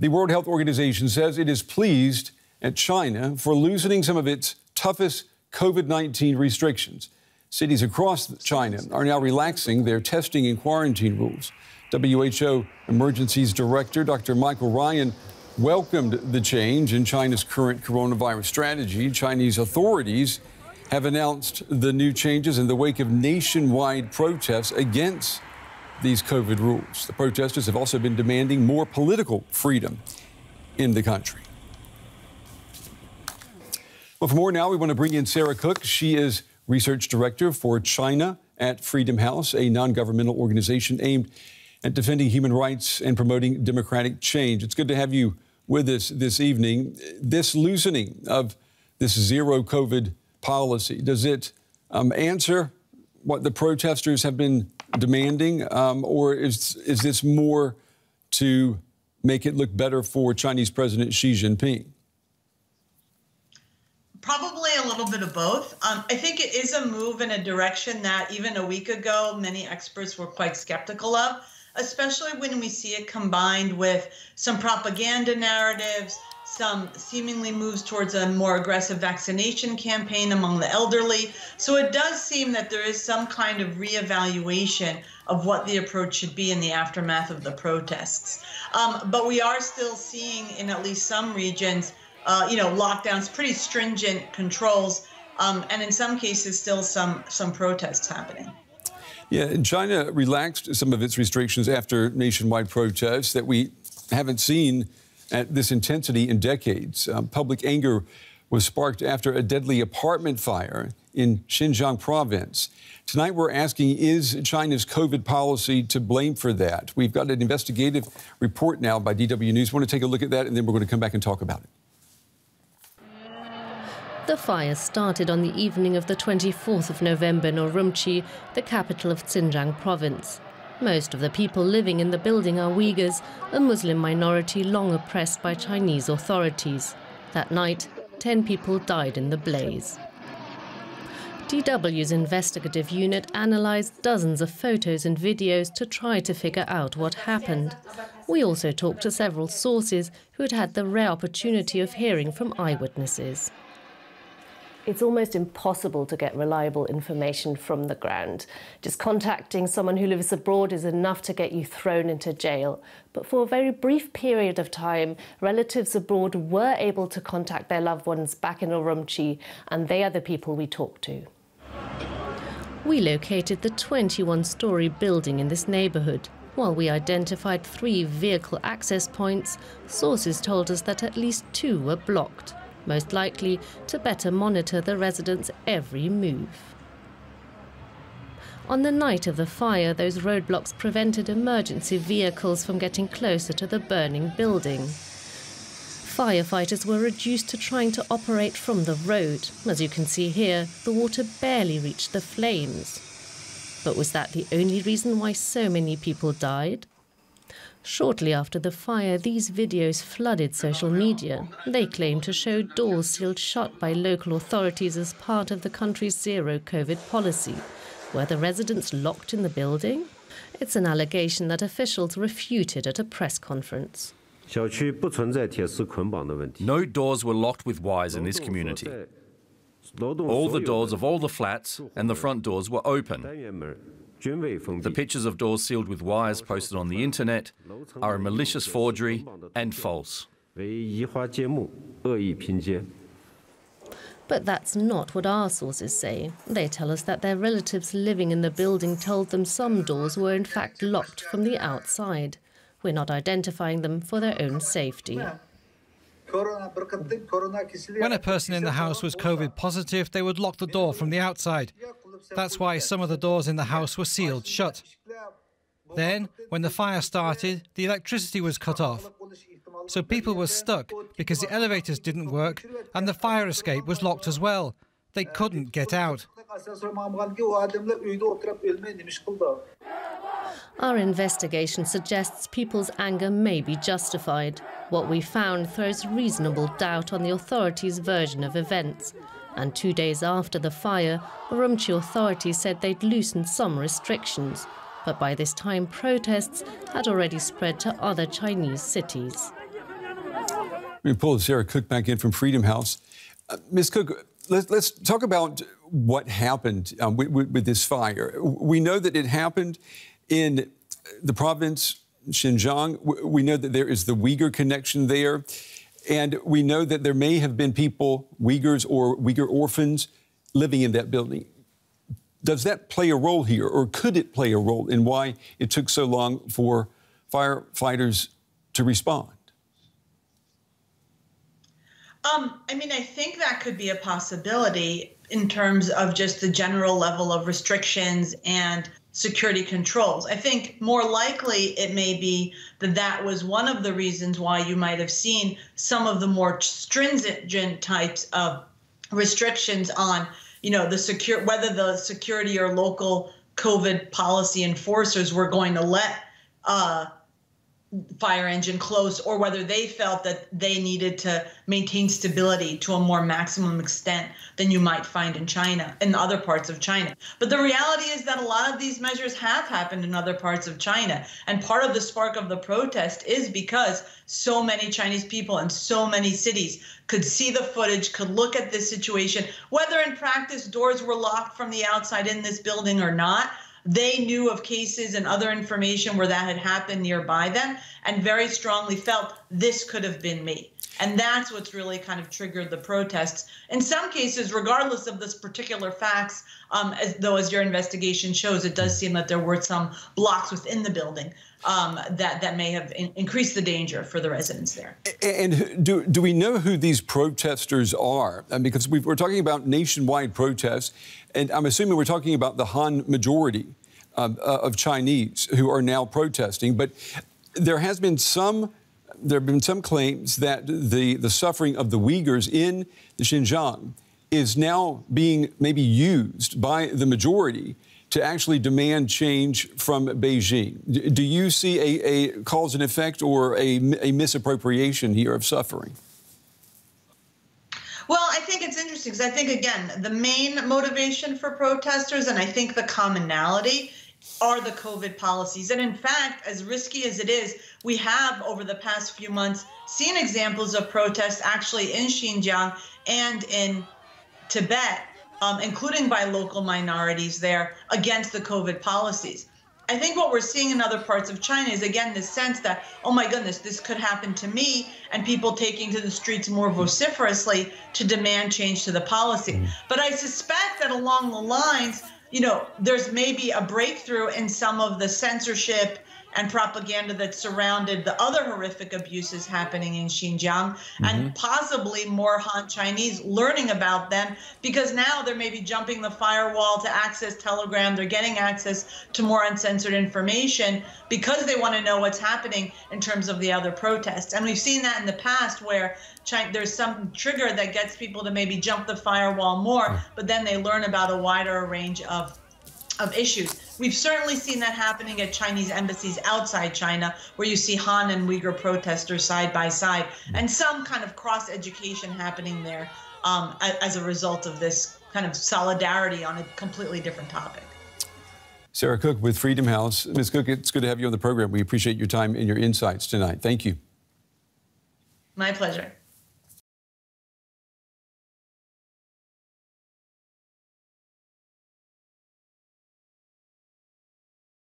The World Health Organization says it is pleased at China for loosening some of its toughest COVID 19 restrictions. Cities across China are now relaxing their testing and quarantine rules. WHO Emergencies Director Dr. Michael Ryan welcomed the change in China's current coronavirus strategy. Chinese authorities have announced the new changes in the wake of nationwide protests against these COVID rules. The protesters have also been demanding more political freedom in the country. Well, for more now, we want to bring in Sarah Cook. She is research director for China at Freedom House, a non governmental organization aimed at defending human rights and promoting democratic change. It's good to have you with us this evening. This loosening of this zero COVID policy, does it um, answer what the protesters have been demanding, um, or is, is this more to make it look better for Chinese President Xi Jinping? Probably a little bit of both. Um, I think it is a move in a direction that even a week ago, many experts were quite skeptical of, especially when we see it combined with some propaganda narratives, some seemingly moves towards a more aggressive vaccination campaign among the elderly. So it does seem that there is some kind of reevaluation of what the approach should be in the aftermath of the protests. Um, but we are still seeing in at least some regions uh, you know, lockdowns, pretty stringent controls, um, and in some cases, still some some protests happening. Yeah, China relaxed some of its restrictions after nationwide protests that we haven't seen at this intensity in decades. Um, public anger was sparked after a deadly apartment fire in Xinjiang province. Tonight, we're asking is China's COVID policy to blame for that? We've got an investigative report now by DW News. We want to take a look at that, and then we're going to come back and talk about it. The fire started on the evening of the 24th of November in Urumqi, the capital of Xinjiang province. Most of the people living in the building are Uyghurs, a Muslim minority long oppressed by Chinese authorities. That night, 10 people died in the blaze. DW's investigative unit analysed dozens of photos and videos to try to figure out what happened. We also talked to several sources who had had the rare opportunity of hearing from eyewitnesses it's almost impossible to get reliable information from the ground. Just contacting someone who lives abroad is enough to get you thrown into jail. But for a very brief period of time, relatives abroad were able to contact their loved ones back in Urumqi, and they are the people we talked to. We located the 21 story building in this neighborhood. While we identified three vehicle access points, sources told us that at least two were blocked most likely to better monitor the residents' every move. On the night of the fire, those roadblocks prevented emergency vehicles from getting closer to the burning building. Firefighters were reduced to trying to operate from the road. As you can see here, the water barely reached the flames. But was that the only reason why so many people died? Shortly after the fire, these videos flooded social media. They claim to show doors sealed shut by local authorities as part of the country's zero COVID policy. Were the residents locked in the building? It's an allegation that officials refuted at a press conference. No doors were locked with wires in this community. All the doors of all the flats and the front doors were open. The pictures of doors sealed with wires posted on the internet are a malicious forgery and false. But that's not what our sources say. They tell us that their relatives living in the building told them some doors were in fact locked from the outside. We're not identifying them for their own safety. When a person in the house was COVID positive, they would lock the door from the outside. That's why some of the doors in the house were sealed shut. Then, when the fire started, the electricity was cut off. So people were stuck because the elevators didn't work and the fire escape was locked as well. They couldn't get out. Our investigation suggests people's anger may be justified. What we found throws reasonable doubt on the authorities' version of events. And two days after the fire, Urumqi authorities said they'd loosened some restrictions. But by this time, protests had already spread to other Chinese cities. Let me pull Sarah Cook back in from Freedom House. Uh, Ms. Cook, let's, let's talk about what happened um, with, with, this fire. We know that it happened in the province Xinjiang. We know that there is the Uyghur connection there. And we know that there may have been people, Uyghurs or Uyghur orphans, living in that building. Does that play a role here, or could it play a role in why it took so long for firefighters to respond? Um, I mean, I think that could be a possibility in terms of just the general level of restrictions and security controls. I think more likely it may be that that was one of the reasons why you might have seen some of the more stringent types of restrictions on, you know, the secure whether the security or local COVID policy enforcers were going to let uh, fire engine close or whether they felt that they needed to maintain stability to a more maximum extent than you might find in China in other parts of China. But the reality is that a lot of these measures have happened in other parts of China. And part of the spark of the protest is because so many Chinese people in so many cities could see the footage, could look at this situation, whether in practice doors were locked from the outside in this building or not they knew of cases and other information where that had happened nearby them and very strongly felt this could have been me. And that's what's really kind of triggered the protests. In some cases, regardless of this particular facts, um, as, though as your investigation shows, it does seem that there were some blocks within the building um, that that may have in, increased the danger for the residents there. And do do we know who these protesters are? Because we are talking about nationwide protests, and I'm assuming we're talking about the Han majority uh, of Chinese who are now protesting. But there has been some there have been some claims that the, the suffering of the Uyghurs in the Xinjiang is now being maybe used by the majority to actually demand change from Beijing. Do you see a, a cause and effect or a, a misappropriation here of suffering? Well, I think it's interesting because I think, again, the main motivation for protesters and I think the commonality are the COVID policies. And in fact, as risky as it is, we have over the past few months seen examples of protests actually in Xinjiang and in Tibet, um, including by local minorities there against the COVID policies. I think what we're seeing in other parts of China is again this sense that, oh my goodness, this could happen to me, and people taking to the streets more vociferously to demand change to the policy. Mm. But I suspect that along the lines, you know, there's maybe a breakthrough in some of the censorship and propaganda that surrounded the other horrific abuses happening in Xinjiang, mm-hmm. and possibly more Han Chinese learning about them because now they're maybe jumping the firewall to access Telegram. They're getting access to more uncensored information because they want to know what's happening in terms of the other protests. And we've seen that in the past where China, there's some trigger that gets people to maybe jump the firewall more, but then they learn about a wider range of of issues. We've certainly seen that happening at Chinese embassies outside China, where you see Han and Uyghur protesters side by side, and some kind of cross education happening there um, as a result of this kind of solidarity on a completely different topic. Sarah Cook with Freedom House. Ms. Cook, it's good to have you on the program. We appreciate your time and your insights tonight. Thank you. My pleasure.